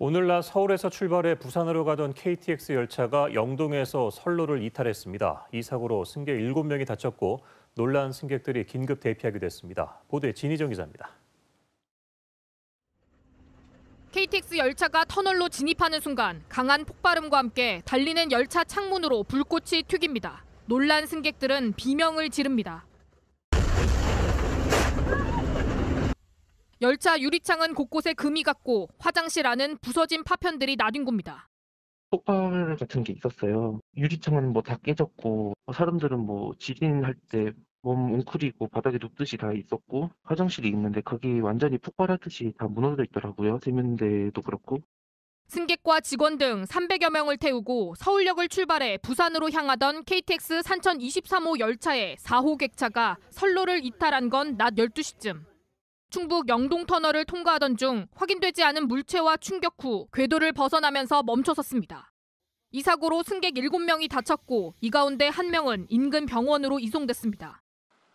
오늘 낮 서울에서 출발해 부산으로 가던 KTX 열차가 영동에서 선로를 이탈했습니다. 이 사고로 승객 7명이 다쳤고 놀란 승객들이 긴급 대피하게 됐습니다. 보도에 진희정 기자입니다. KTX 열차가 터널로 진입하는 순간 강한 폭발음과 함께 달리는 열차 창문으로 불꽃이 튀깁니다. 놀란 승객들은 비명을 지릅니다. 열차 유리창은 곳곳에 금이 갔고 화장실 안은 부서진 파편들이 나뒹굽니다. 폭발 같은 게 있었어요. 유리창은 뭐 다 깨졌고 사람들은 뭐 지진할 때 몸 웅크리고 바닥에 눕듯이 다 있었고 화장실이 있는데 거기 완전히 폭발하듯이 다 무너져 있더라고요. 세면대도 그렇고 승객과 직원 등 300여 명을 태우고 서울역을 출발해 부산으로 향하던 KTX 산천 23호 열차의 4호 객차가 선로를 이탈한 건 낮 12시쯤. 충북 영동 터널을 통과하던 중 확인되지 않은 물체와 충격 후 궤도를 벗어나면서 멈춰섰습니다. 이 사고로 승객 7명이 다쳤고 이 가운데 1명은 인근 병원으로 이송됐습니다.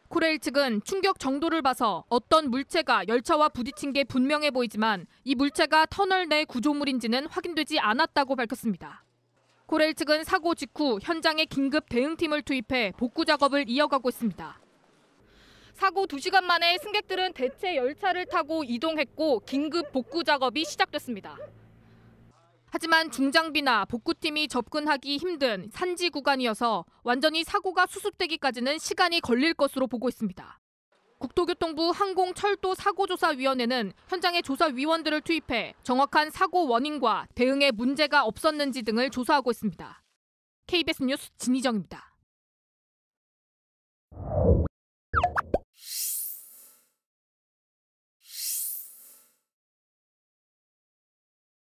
코레일 측은 충격 정도를 봐서 어떤 물체가 열차와 부딪힌 게 분명해 보이지만 이 물체가 터널 내 구조물인지는 확인되지 않았다고 밝혔습니다. 코레일 측은 사고 직후 현장에 긴급 대응팀을 투입해 복구 작업을 이어가고 있습니다. 사고 2시간 만에 승객들은 대체 열차를 타고 이동했고 긴급 복구 작업이 시작됐습니다. 하지만 중장비나 복구팀이 접근하기 힘든 산지 구간이어서 완전히 사고가 수습되기까지는 시간이 걸릴 것으로 보고 있습니다. 국토교통부 항공철도사고조사위원회는 현장에 조사위원들을 투입해 정확한 사고 원인과 대응에 문제가 없었는지 등을 조사하고 있습니다. KBS 뉴스 진희정입니다.